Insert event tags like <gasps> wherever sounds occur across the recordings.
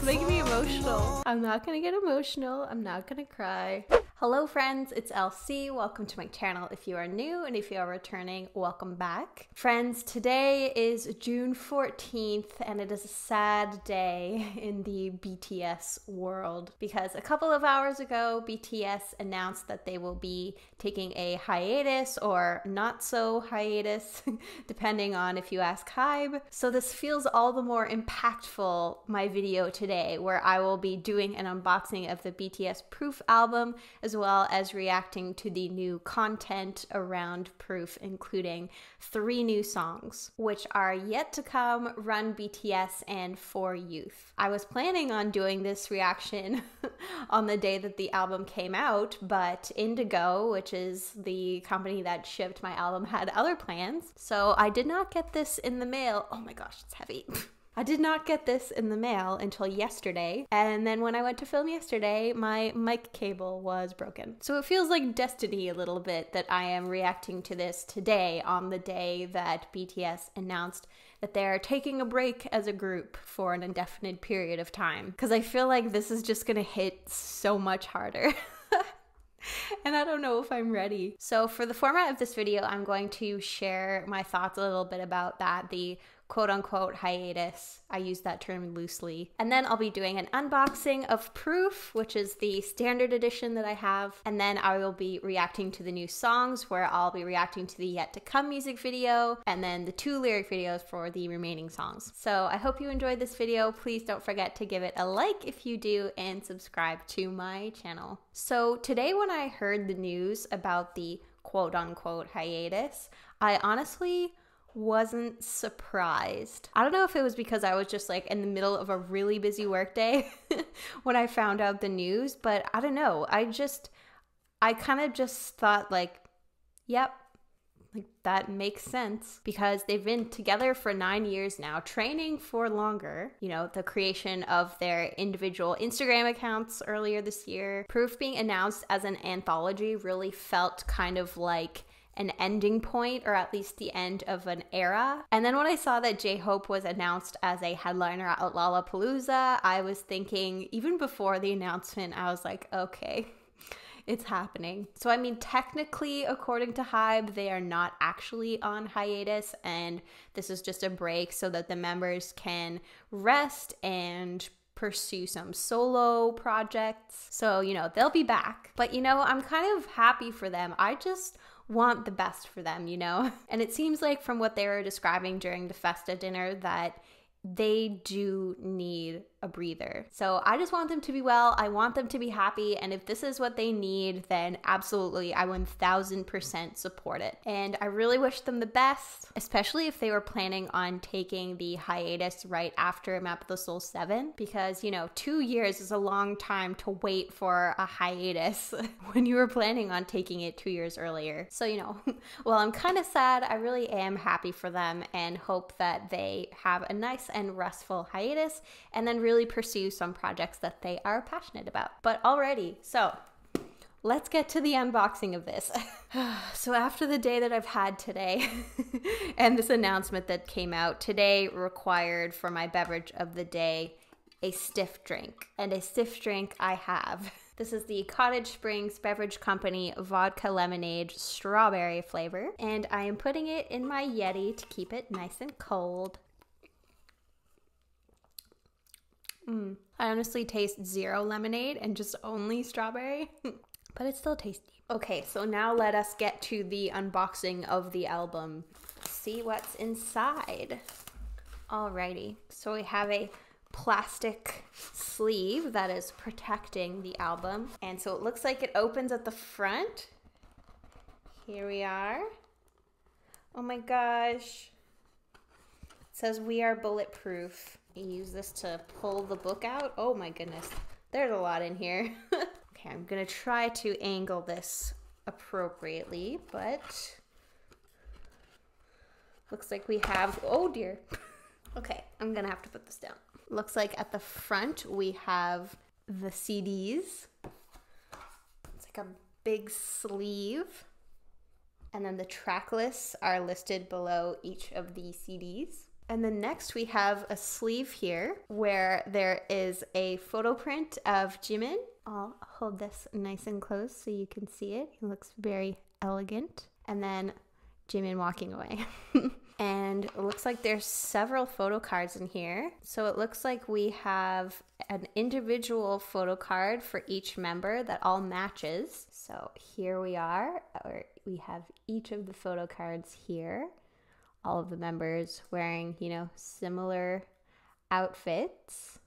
It's making me emotional. I'm not gonna get emotional. I'm not gonna cry. Hello friends, it's LC. Welcome to my channel if you are new and if you are returning, welcome back. Friends, today is June 14th and it is a sad day <laughs> in the BTS world because a couple of hours ago BTS announced that they will be taking a hiatus or not so hiatus <laughs> depending on if you ask Hybe. So this feels all the more impactful my video today where I will be doing an unboxing of the BTS Proof album as well as reacting to the new content around Proof, including three new songs, which are yet to come Run BTS and For Youth. I was planning on doing this reaction <laughs> on the day that the album came out, but Indigo, which is the company that shipped my album, had other plans. So I did not get this in the mail. Oh my gosh, it's heavy. <laughs> I did not get this in the mail until yesterday, and then when I went to film yesterday, my mic cable was broken. So it feels like destiny a little bit that I am reacting to this today on the day that BTS announced that they're taking a break as a group for an indefinite period of time. Because I feel like this is just gonna hit so much harder. <laughs> and I don't know if I'm ready. So, for the format of this video, I'm going to share my thoughts a little bit about that the quote unquote hiatus. I use that term loosely. And then I'll be doing an unboxing of Proof, which is the standard edition that I have. And then I will be reacting to the new songs, where I'll be reacting to the yet to come music video and then the two lyric videos for the remaining songs. So I hope you enjoyed this video. Please don't forget to give it a like if you do and subscribe to my channel. So today, when I heard the news about the quote unquote hiatus, I honestly wasn't surprised. I don't know if it was because I was just like in the middle of a really busy workday <laughs> when I found out the news, but I don't know. I just, I kind of just thought, like, yep, like that makes sense because they've been together for nine years now, training for longer. You know, the creation of their individual Instagram accounts earlier this year. Proof being announced as an anthology really felt kind of like an ending point or at least the end of an era. And then when I saw that J Hope was announced as a headliner at Lollapalooza, I was thinking, even before the announcement, I was like, okay. <laughs> It's happening. So, I mean, technically, according to Hybe, they are not actually on hiatus, and this is just a break so that the members can rest and pursue some solo projects. So, you know, they'll be back. But, you know, I'm kind of happy for them. I just want the best for them, you know? <laughs> And it seems like from what they were describing during the Festa dinner that they do need a breather. So I just want them to be well. I want them to be happy. And if this is what they need, then absolutely, I 1000% support it. And I really wish them the best, especially if they were planning on taking the hiatus right after Map of the Soul 7, because, you know, two years is a long time to wait for a hiatus <laughs> when you were planning on taking it two years earlier. So, you know, <laughs> well, I'm kind of sad. I really am happy for them and hope that they have a nice and restful hiatus and then really really pursue some projects that they are passionate about. But already, so let's get to the unboxing of this. <sighs> <sighs> so, after the day that I've had today <laughs> and this announcement that came out, today required for my beverage of the day a stiff drink. And a stiff drink I have. <laughs> This is the Cottage Springs Beverage Company Vodka Lemonade Strawberry flavor. And I am putting it in my Yeti to keep it nice and cold. Mm. I honestly taste zero lemonade and just only strawberry, <laughs> but it's still tasty. Okay, so now let us get to the unboxing of the album. See what's inside. Alrighty, so we have a plastic sleeve that is protecting the album. And so it looks like it opens at the front. Here we are. Oh my gosh. It says we are bulletproof use this to pull the book out. Oh my goodness, there's a lot in here. <laughs> okay, I'm gonna try to angle this appropriately, but looks like we have, oh dear. <laughs> okay, I'm gonna have to put this down. Looks like at the front we have the CDs. It's like a big sleeve. And then the track lists are listed below each of the CDs. And then next we have a sleeve here where there is a photo print of Jimin. I'll hold this nice and close so you can see it. He looks very elegant. And then Jimin walking away. <laughs> and it looks like there's several photo cards in here. So it looks like we have an individual photo card for each member that all matches. So here we are, or we have each of the photo cards here. All of the members wearing, you know, similar outfits.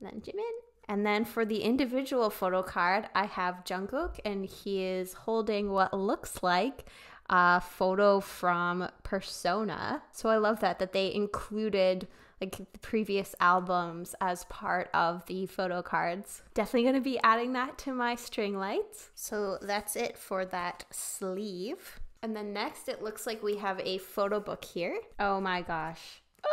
And then Jimin. And then for the individual photo card, I have Jungkook, and he is holding what looks like a photo from Persona. So I love that that they included like the previous albums as part of the photo cards. Definitely going to be adding that to my string lights. So that's it for that sleeve. And then next it looks like we have a photo book here. Oh my gosh. <gasps>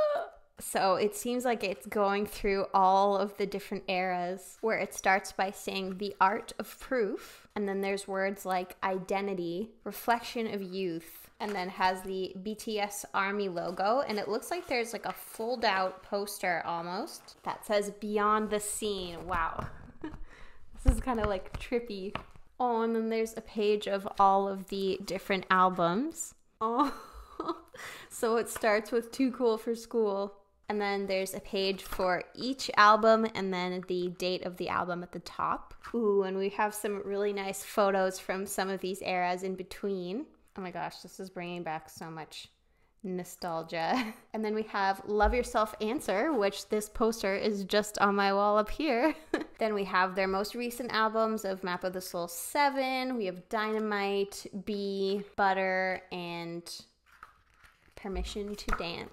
So it seems like it's going through all of the different eras where it starts by saying the art of proof. And then there's words like identity, reflection of youth, and then has the BTS Army logo. And it looks like there's like a fold out poster almost that says Beyond the Scene. Wow. <laughs> this is kind of like trippy. Oh, and then there's a page of all of the different albums. Oh, <laughs> so it starts with Too Cool for School and then there's a page for each album and then the date of the album at the top. Ooh, and we have some really nice photos from some of these eras in between. Oh my gosh, this is bringing back so much nostalgia. <laughs> And then we have Love Yourself Answer, which this poster is just on my wall up here. <laughs> then we have their most recent albums of Map of the Soul 7. We have Dynamite, B, Butter, and Permission to Dance.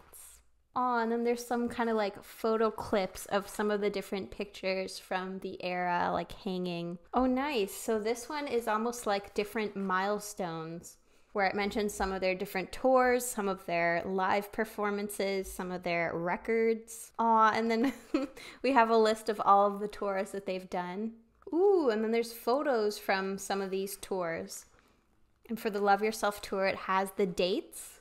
Oh, and then there's some kind of like photo clips of some of the different pictures from the era, like hanging. Oh, nice. So this one is almost like different milestones where it mentions some of their different tours, some of their live performances, some of their records. Aw, and then <laughs> we have a list of all of the tours that they've done. Ooh, and then there's photos from some of these tours. And for the Love Yourself tour, it has the dates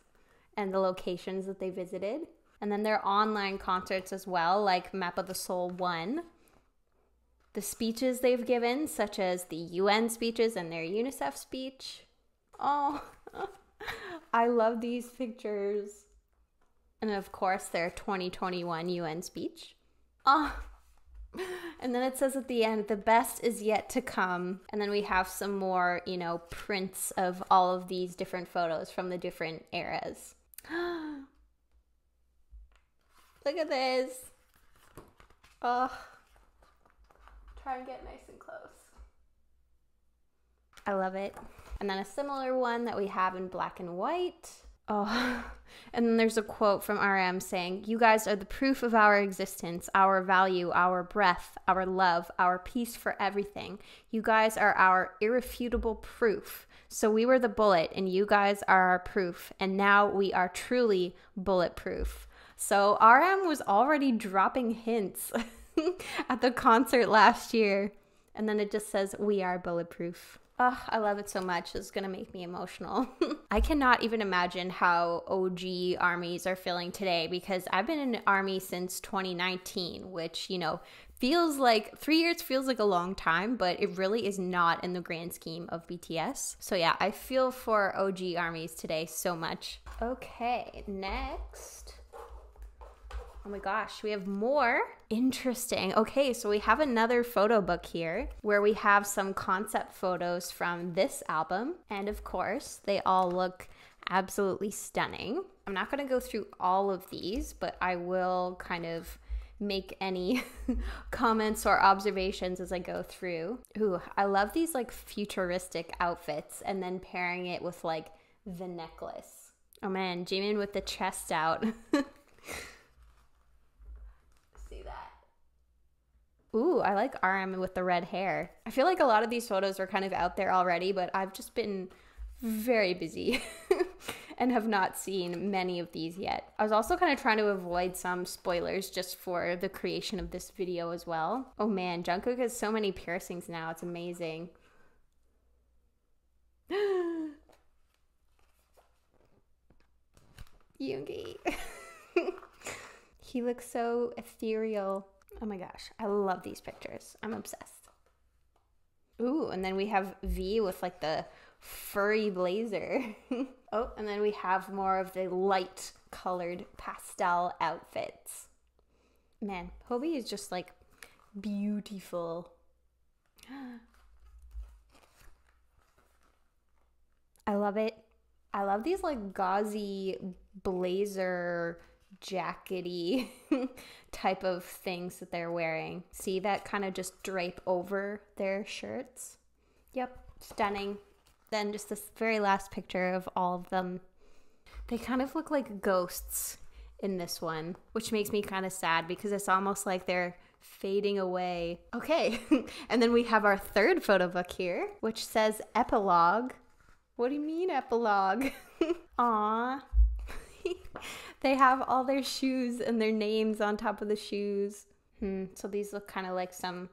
and the locations that they visited. And then their online concerts as well, like Map of the Soul 1. The speeches they've given, such as the UN speeches and their UNICEF speech. Oh, <laughs> I love these pictures. And of course, their 2021 UN speech. Oh, <laughs> and then it says at the end, the best is yet to come. And then we have some more, you know, prints of all of these different photos from the different eras. <gasps> Look at this. Oh. Try and get nice and close. I love it. And then a similar one that we have in black and white. Oh, <laughs> and then there's a quote from RM saying, You guys are the proof of our existence, our value, our breath, our love, our peace for everything. You guys are our irrefutable proof. So we were the bullet, and you guys are our proof. And now we are truly bulletproof. So RM was already dropping hints <laughs> at the concert last year. And then it just says, We are bulletproof. Oh, I love it so much. It's going to make me emotional. <laughs> I cannot even imagine how OG armies are feeling today because I've been in army since 2019, which, you know, feels like three years feels like a long time, but it really is not in the grand scheme of BTS. So, yeah, I feel for OG armies today so much. Okay, next. Oh my gosh, we have more. Interesting. Okay, so we have another photo book here where we have some concept photos from this album. And of course, they all look absolutely stunning. I'm not going to go through all of these, but I will kind of make any <laughs> comments or observations as I go through. Ooh, I love these like futuristic outfits and then pairing it with like the necklace. Oh man, Jimin with the chest out. <laughs> Ooh, I like RM with the red hair. I feel like a lot of these photos are kind of out there already, but I've just been very busy <laughs> and have not seen many of these yet. I was also kind of trying to avoid some spoilers just for the creation of this video as well. Oh man, Jungkook has so many piercings now. It's amazing. <gasps> Yoongi. <laughs> He looks so ethereal. Oh my gosh, I love these pictures. I'm obsessed. Ooh, and then we have V with like the furry blazer. <laughs> oh, and then we have more of the light colored pastel outfits. Man, Hobi is just like beautiful. <gasps> I love it. I love these like gauzy blazer jackety <laughs> type of things that they're wearing. See that kind of just drape over their shirts? Yep, stunning. Then just this very last picture of all of them. They kind of look like ghosts in this one, which makes me kind of sad because it's almost like they're fading away. Okay, <laughs> and then we have our third photo book here, which says epilogue. What do you mean epilogue? <laughs> Aw. <laughs> they have all their shoes and their names on top of the shoes. Hmm, so these look kind of like some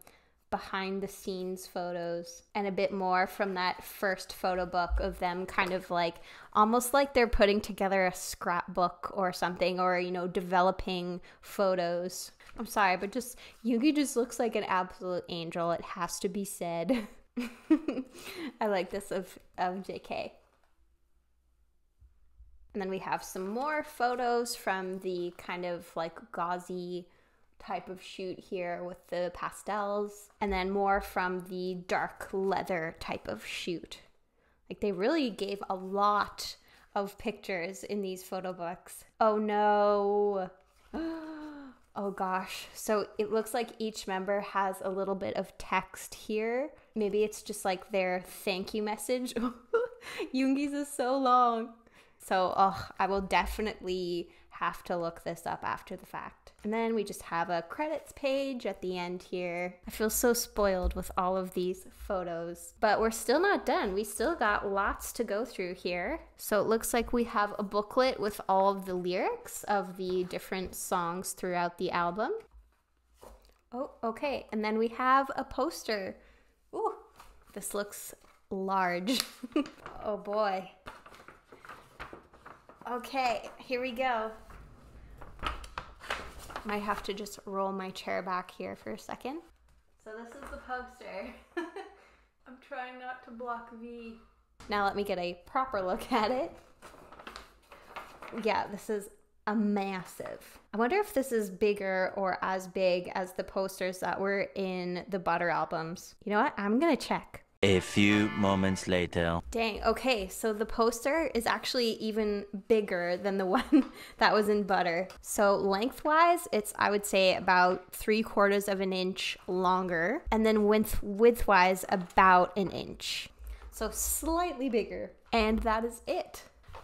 behind the scenes photos and a bit more from that first photo book of them kind of like almost like they're putting together a scrapbook or something or you know developing photos. I'm sorry but just yoongi just looks like an absolute angel it has to be said. <laughs> I like this of of jk and then we have some more photos from the kind of like gauzy type of shoot here with the pastels, and then more from the dark leather type of shoot. Like they really gave a lot of pictures in these photo books. Oh no. <gasps> Oh gosh. So it looks like each member has a little bit of text here. Maybe it's just like their thank you message. <laughs> Yoongi's is so long. So, oh, I will definitely have to look this up after the fact. And then we just have a credits page at the end here. I feel so spoiled with all of these photos, but we're still not done. We still got lots to go through here. So it looks like we have a booklet with all of the lyrics of the different songs throughout the album. Oh, okay. And then we have a poster. Ooh, this looks large. <laughs> oh boy. Okay, here we go. Might have to just roll my chair back here for a second. So this is the poster. <laughs> I'm trying not to block V. Now let me get a proper look at it. Yeah, this is a massive. I wonder if this is bigger or as big as the posters that were in the Butter albums. You know what? I'm gonna check. A few moments later. Dang, okay, so the poster is actually even bigger than the <laughs> one that was in Butter. So, lengthwise, it's, I would say, about three quarters of an inch longer, and then width, widthwise, about an inch. So, slightly bigger. And that is it.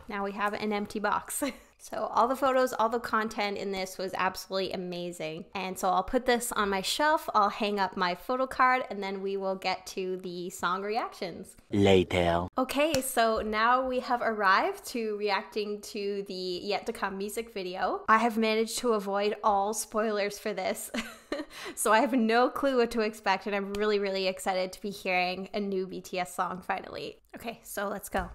Now we have an empty box. <laughs> So, all the photos, all the content in this was absolutely amazing. And so, I'll put this on my shelf, I'll hang up my photo card, and then we will get to the song reactions. Later. Okay, so now we have arrived to reacting to the yet to come music video. I have managed to avoid all spoilers for this. <laughs> so I have no clue what to expect, and I'm really, really excited to be hearing a new BTS song finally. Okay, so let's go.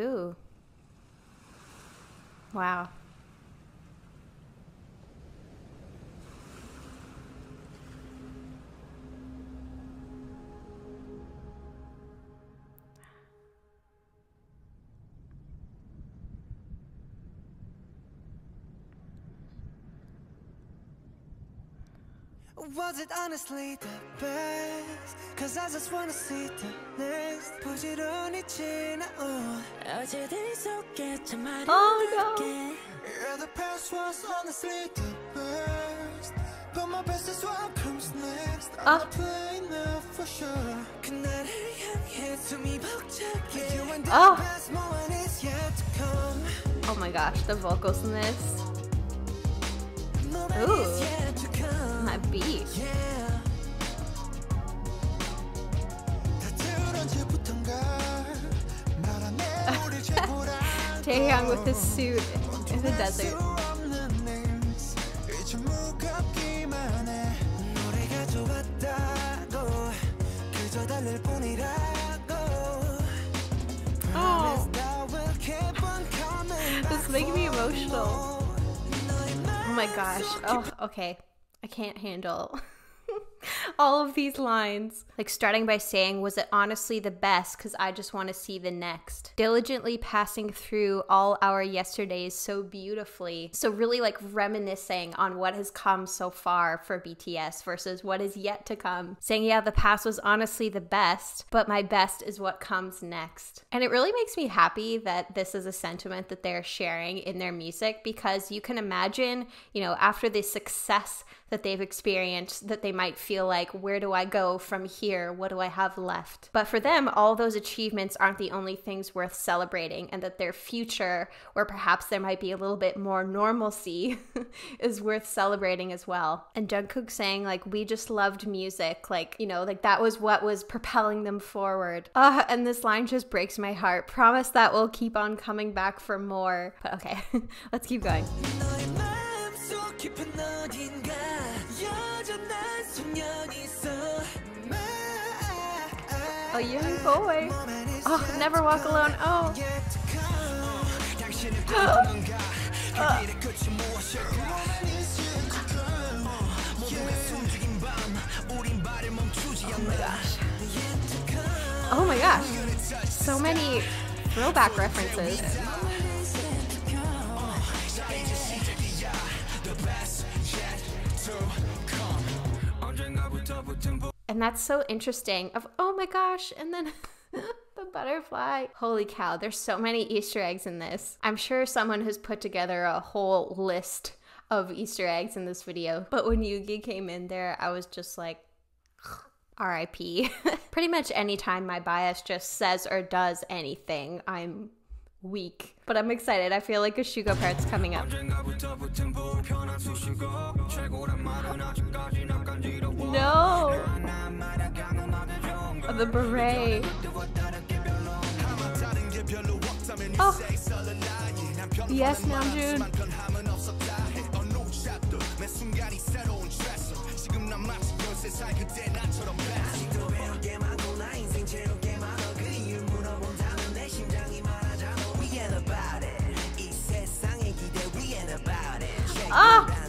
Ooh. Wow. Was it honestly the best? Cause I just wanna see the next 부지런히 지나온 어제들 속에 참 oh, no. Yeah, the past was honestly the best But my best is what comes next I'm not playing now for sure 그날을 향해 숨이 벅차게 You and the best moment is yet to come Oh my gosh, the vocals in this Ooh, be. <laughs> Taehyung with his suit in the desert. Oh. this is making me emotional. Oh my gosh. Oh, okay. Can't handle <laughs> all of these lines. Like starting by saying, Was it honestly the best? Because I just want to see the next. Diligently passing through all our yesterdays so beautifully. So, really like reminiscing on what has come so far for BTS versus what is yet to come. Saying, Yeah, the past was honestly the best, but my best is what comes next. And it really makes me happy that this is a sentiment that they're sharing in their music because you can imagine, you know, after the success that they've experienced that they might feel like, where do I go from here? What do I have left? But for them, all those achievements aren't the only things worth celebrating, and that their future, where perhaps there might be a little bit more normalcy, <laughs> is worth celebrating as well. And Jungkook saying, like, we just loved music, like, you know, like that was what was propelling them forward. Uh, and this line just breaks my heart. Promise that we'll keep on coming back for more. But okay, <laughs> let's keep going. Oh, young boy. Oh, never walk alone. Oh. uh. <gasps> Oh. Oh my gosh. So many throwback references. And that's so interesting of oh my gosh, and then <laughs> the butterfly. Holy cow, there's so many Easter eggs in this. I'm sure someone has put together a whole list of Easter eggs in this video. But when Yoongi came in there, I was just like <sighs> RIP. <laughs> Pretty much anytime my bias just says or does anything, I'm weak. But I'm excited. I feel like a Suga part's coming up. No! Oh, the beret. Oh. Yes, Namjoon. Ah!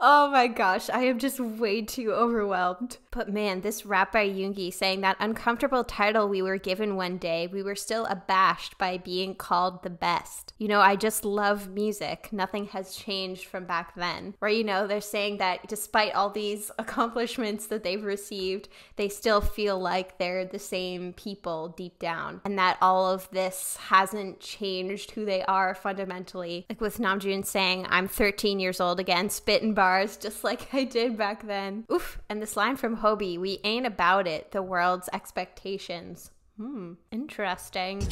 Oh my gosh, I am just way too overwhelmed. But man, this rap by Yoongi saying that uncomfortable title we were given one day, we were still abashed by being called the best. You know, I just love music. Nothing has changed from back then. Where, you know, they're saying that despite all these <laughs> accomplishments that they've received, they still feel like they're the same people deep down. And that all of this hasn't changed who they are fundamentally. Like with Namjoon saying, I'm 13 years old again, spitting bars <laughs> just like I did back then. Oof. And this line from Hobi, we ain't about it, the world's expectations. Hmm, interesting.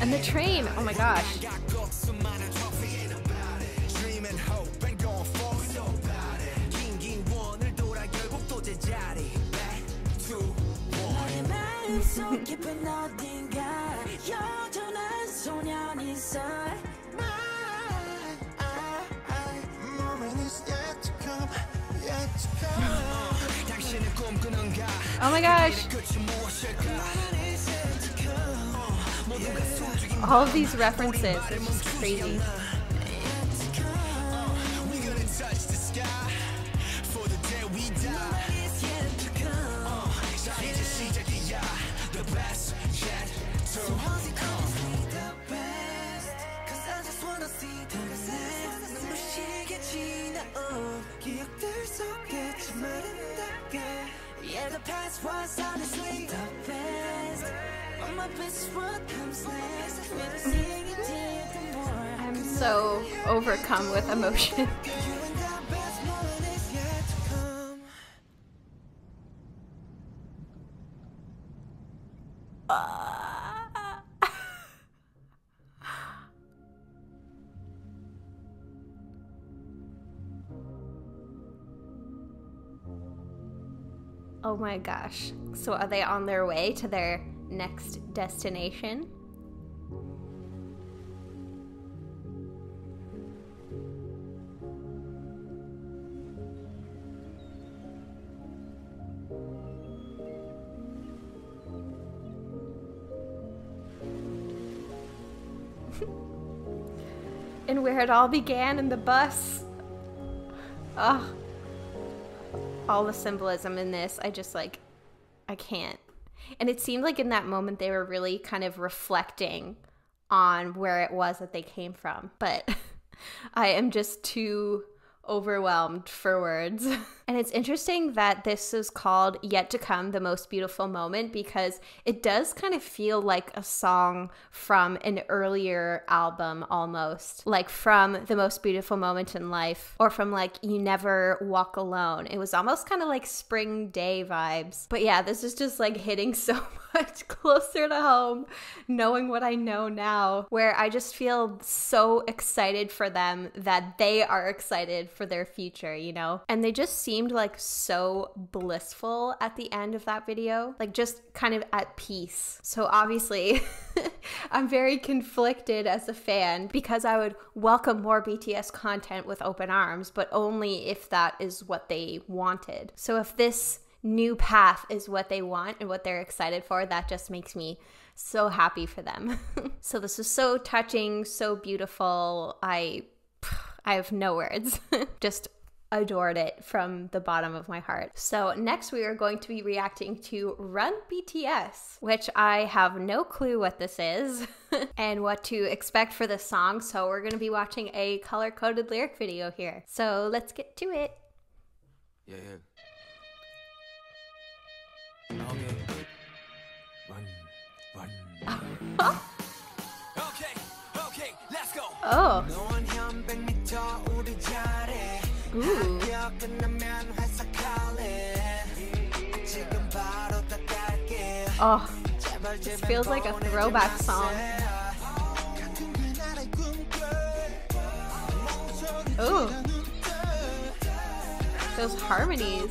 And the train, oh my gosh. Oh my gosh. All of these references, it's just crazy. Yeah, past was honestly the best. But my best what comes next. Everything you did, the more I'm so overcome with emotion. <laughs> Oh my gosh. So are they on their way to their next destination? <laughs> and where it all began in the bus. Ugh. All the symbolism in this, I just like, I can't. And it seemed like in that moment they were really kind of reflecting on where it was that they came from. But <laughs> I am just too overwhelmed for words. <laughs> and it's interesting that this is called Yet to Come, the Most Beautiful Moment, because it does kind of feel like a song from an earlier album almost, like from The Most Beautiful Moment in Life, or from like You Never Walk Alone. It was almost kind of like spring day vibes. But yeah, this is just like hitting <laughs> so much <laughs> closer to home, knowing what I know now, where I just feel so excited for them that they are excited for their future, you know? And they just seemed like so blissful at the end of that video, like just kind of at peace. So obviously, <laughs> I'm very conflicted as a fan because I would welcome more BTS content with open arms, but only if that is what they wanted. So if this new path is what they want and what they're excited for, that just makes me so happy for them. <laughs> so this is so touching, so beautiful. I <sighs> I have no words. <laughs> just adored it from the bottom of my heart. So, next we are going to be reacting to Run BTS, which I have no clue what this is <laughs> and what to expect for this song. So, we're going to be watching a color coded lyric video here. So, let's get to it. Yeah, yeah. Oh. <laughs> Ooh. Oh, this feels like a throwback song. Ooh. Those harmonies.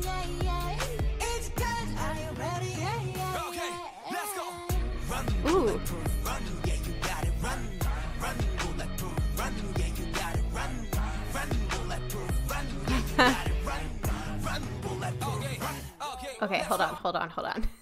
Okay. <laughs> Okay, hold on, hold on, hold on.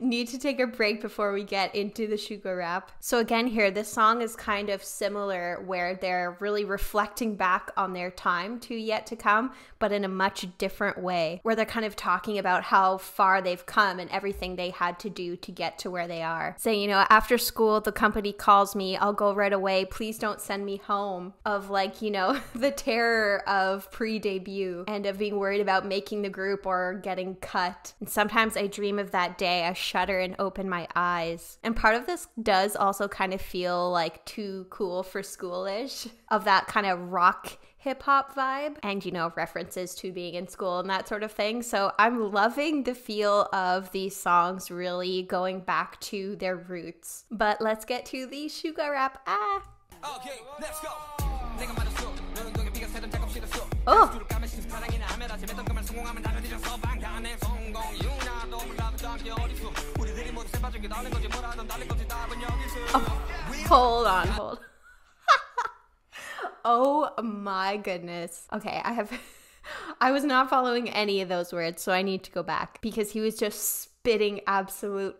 Need to take a break before we get into the Suga rap. So, again, here, this song is kind of similar where they're really reflecting back on their time to yet to come, but in a much different way, where they're kind of talking about how far they've come and everything they had to do to get to where they are. Saying, you know, after school, the company calls me, I'll go right away. Please don't send me home. Of like, you know, <laughs> the terror of pre debut and of being worried about making the group or getting cut. And sometimes I dream of that day. I shudder and open my eyes. And part of this does also kind of feel like too cool for schoolish of that kind of rock hip hop vibe and you know references to being in school and that sort of thing. So I'm loving the feel of these songs really going back to their roots. But let's get to the Suga rap. Ah. Okay, let's go. Oh. 줄을 까면 신사랑이나 하메라 재밌던 것만 성공하면 다 뒤져서 방탄의 성공 유나도 몰라도 딴게 어딨어 우리들이 모두 세빠지게 다른 거지 뭐라든 다른 거지 답은 여기 있어 Hold on, hold. <laughs> oh my goodness. Okay, I have <laughs> I was not following any of those words, so I need to go back because he was just spitting absolute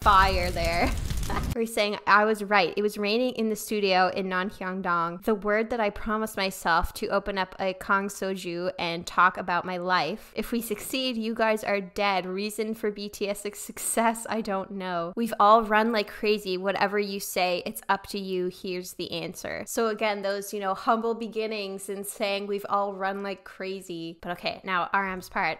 fire there. <laughs> Where he's saying, I was right. It was raining in the studio in Nanhyangdong. The word that I promised myself to open up a Kong Soju and talk about my life. If we succeed, you guys are dead. Reason for BTS's success, I don't know. We've all run like crazy. Whatever you say, it's up to you. Here's the answer. So again, those, you know, humble beginnings and saying we've all run like crazy. But okay, now RM's part.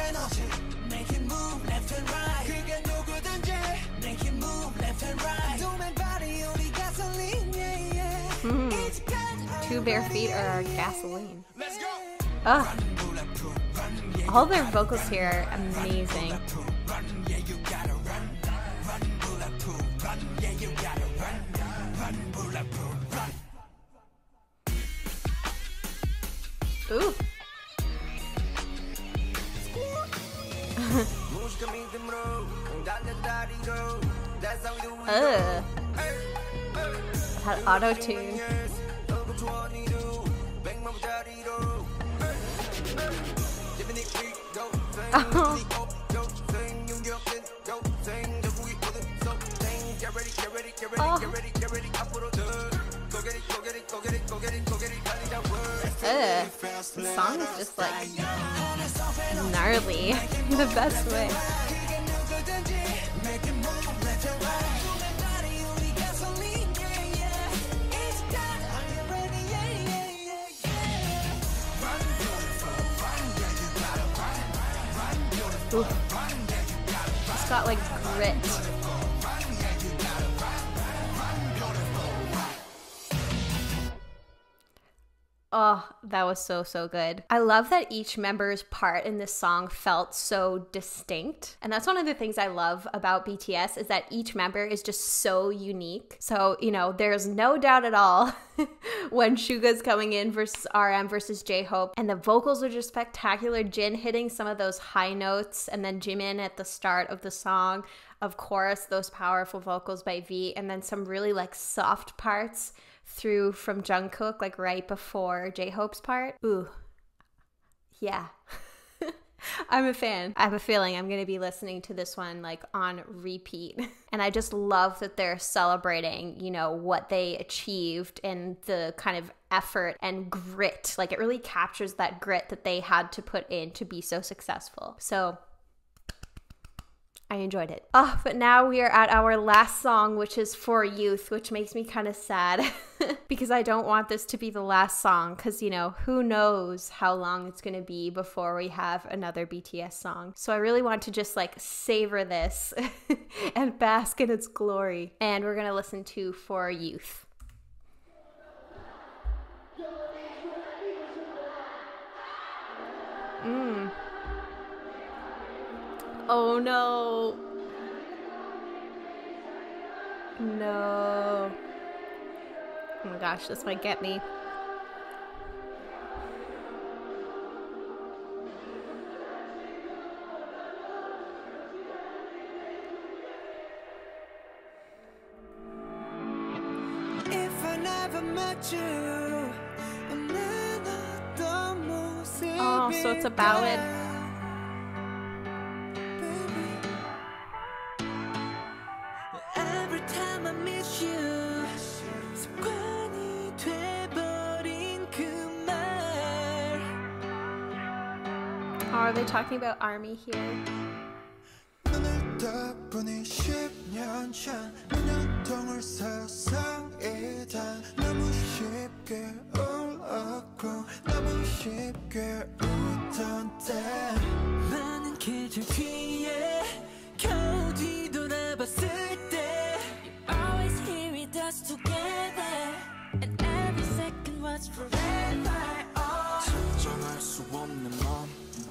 bare feet are gasoline. Ugh. All their vocals here are amazing. Ooh. <laughs> Ugh. That auto tune. really up. Go get it, go get it, go get it, go get it, go get it. That word. The song is just like gnarly in <laughs> the best way. Ooh. It's got like grit. Oh, that was so, so good. I love that each member's part in this song felt so distinct. And that's one of the things I love about BTS is that each member is just so unique. So, you know, there's no doubt at all <laughs> when Suga's coming in versus RM versus J-Hope. And the vocals are just spectacular. Jin hitting some of those high notes and then Jimin at the start of the song. Of course, those powerful vocals by V and then some really like soft parts through from Jungkook, like right before J Hope's part. Ooh, yeah. <laughs> I'm a fan. I have a feeling I'm going to be listening to this one like on repeat. <laughs> And I just love that they're celebrating, you know, what they achieved and the kind of effort and grit. Like it really captures that grit that they had to put in to be so successful. So I enjoyed it. Oh, but now we are at our last song, which is For Youth, which makes me kind of sad <laughs> because I don't want this to be the last song because, you know, who knows how long it's going to be before we have another BTS song. So I really want to just like savor this <laughs> and bask in its glory. And we're going to listen to For Youth. Mm. Oh no. No. Oh my gosh, this might get me. Oh, so it's a ballad. Talking about army here?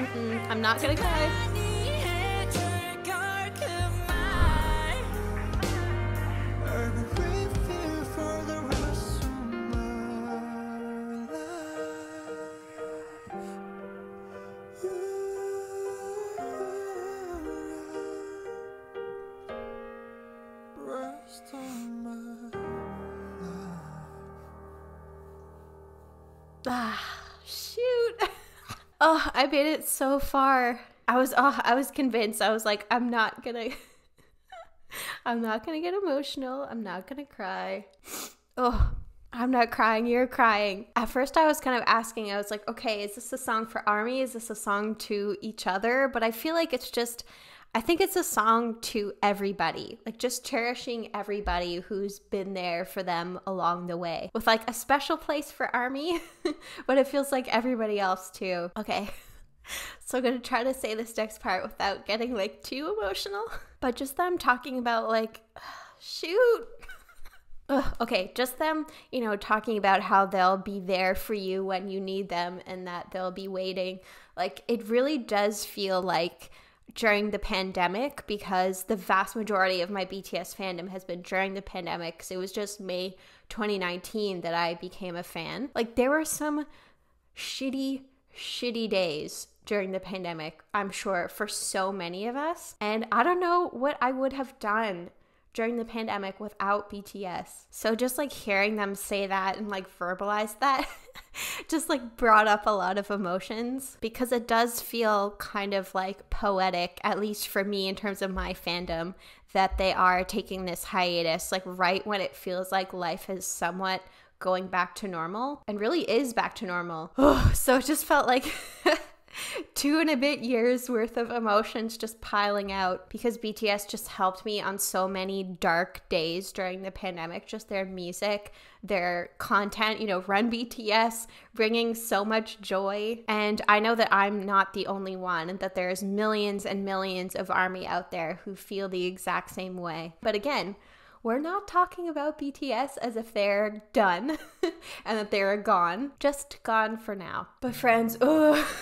Mm-hmm. I'm not gonna cry. Made it so far. I was oh, I was convinced. I was like, I'm not gonna <laughs> I'm not gonna get emotional. I'm not gonna cry. Oh, I'm not crying. You're crying. At first, I was kind of asking, I was like, okay, is this a song for Army? Is this a song to each other? But I feel like it's just, I think it's a song to everybody, like just cherishing everybody who's been there for them along the way, with like a special place for Army, <laughs> but it feels like everybody else too. Okay. <laughs> <laughs> So I'm gonna try to say this next part without getting like too emotional, <laughs> but just them talking about like, <sighs> shoot. <laughs> Ugh, okay, just them, you know, talking about how they'll be there for you when you need them and that they'll be waiting. Like, it really does feel like during the pandemic because the vast majority of my BTS fandom has been during the pandemic because it was just May 2019 that I became a fan. Like, there were some shitty, shitty days during the pandemic, I'm sure, for so many of us. And I don't know what I would have done during the pandemic without BTS. So just like hearing them say that and like verbalize that <laughs> just like brought up a lot of emotions because it does feel kind of like poetic, at least for me in terms of my fandom, that they are taking this hiatus like right when it feels like life is somewhat going back to normal and really is back to normal. <sighs> so it just felt like <laughs> <laughs> two and a bit years worth of emotions just piling out because BTS just helped me on so many dark days during the pandemic. Just their music, their content, you know, Run BTS, bringing so much joy. And I know that I'm not the only one and that there's millions and millions of ARMY out there who feel the exact same way. But again, we're not talking about BTS as if they're done <laughs> and that they're gone, just gone for now. But friends, ugh. <laughs>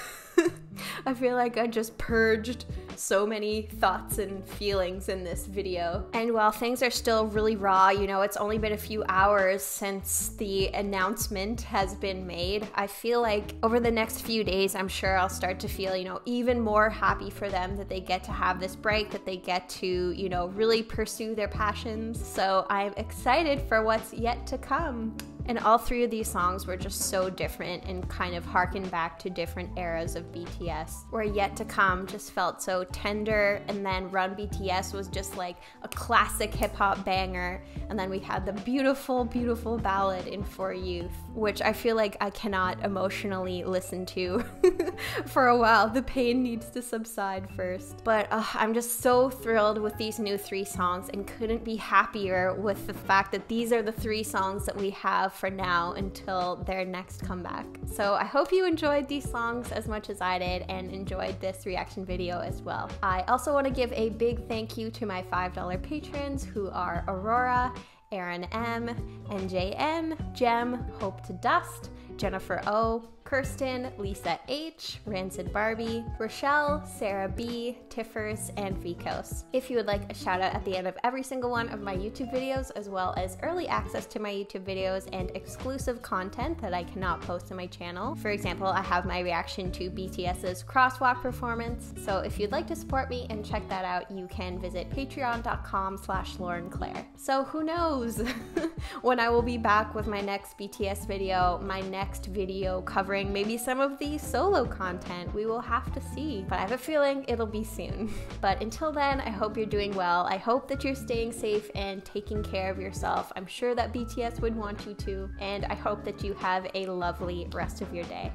I feel like I just purged so many thoughts and feelings in this video. And while things are still really raw, you know, it's only been a few hours since the announcement has been made. I feel like over the next few days, I'm sure I'll start to feel, you know, even more happy for them that they get to have this break, that they get to, you know, really pursue their passions. So I'm excited for what's yet to come. And all three of these songs were just so different and kind of harken back to different eras of BTS. Where Yet to Come just felt so tender, and then Run BTS was just like a classic hip hop banger. And then we had the beautiful, beautiful ballad in For Youth, which I feel like I cannot emotionally listen to <laughs> for a while. The pain needs to subside first. But uh, I'm just so thrilled with these new three songs and couldn't be happier with the fact that these are the three songs that we have for now until their next comeback. So I hope you enjoyed these songs as much as I did and enjoyed this reaction video as well. I also want to give a big thank you to my $5 patrons who are Aurora, Aaron M, NJN, Gem, Hope to Dust, Jennifer O, Kirsten, Lisa H, Rancid Barbie, Rochelle, Sarah B, Tiffers, and Vicos. If you would like a shout out at the end of every single one of my YouTube videos, as well as early access to my YouTube videos and exclusive content that I cannot post on my channel. For example, I have my reaction to BTS's Crosswalk performance. So if you'd like to support me and check that out, you can visit patreon.com slash Lauren Claire. So who knows <laughs> when I will be back with my next BTS video, my next video covering covering maybe some of the solo content. We will have to see, but I have a feeling it'll be soon. <laughs> But until then, I hope you're doing well. I hope that you're staying safe and taking care of yourself. I'm sure that BTS would want you to, and I hope that you have a lovely rest of your day.